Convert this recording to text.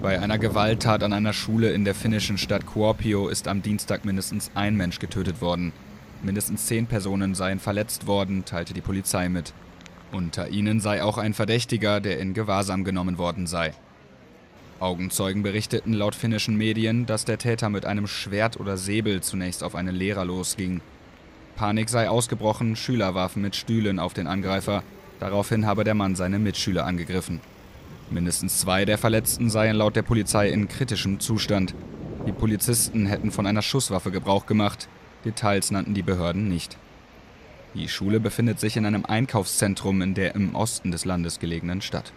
Bei einer Gewalttat an einer Schule in der finnischen Stadt Kuopio ist am Dienstag mindestens ein Mensch getötet worden. Mindestens zehn Personen seien verletzt worden, teilte die Polizei mit. Unter ihnen sei auch ein Verdächtiger, der in Gewahrsam genommen worden sei. Augenzeugen berichteten laut finnischen Medien, dass der Täter mit einem Schwert oder Säbel zunächst auf einen Lehrer losging. Panik sei ausgebrochen, Schüler warfen mit Stühlen auf den Angreifer. Daraufhin habe der Mann seine Mitschüler angegriffen. Mindestens zwei der Verletzten seien laut der Polizei in kritischem Zustand. Die Polizisten hätten von einer Schusswaffe Gebrauch gemacht. Details nannten die Behörden nicht. Die Schule befindet sich in einem Einkaufszentrum in der im Osten des Landes gelegenen Stadt.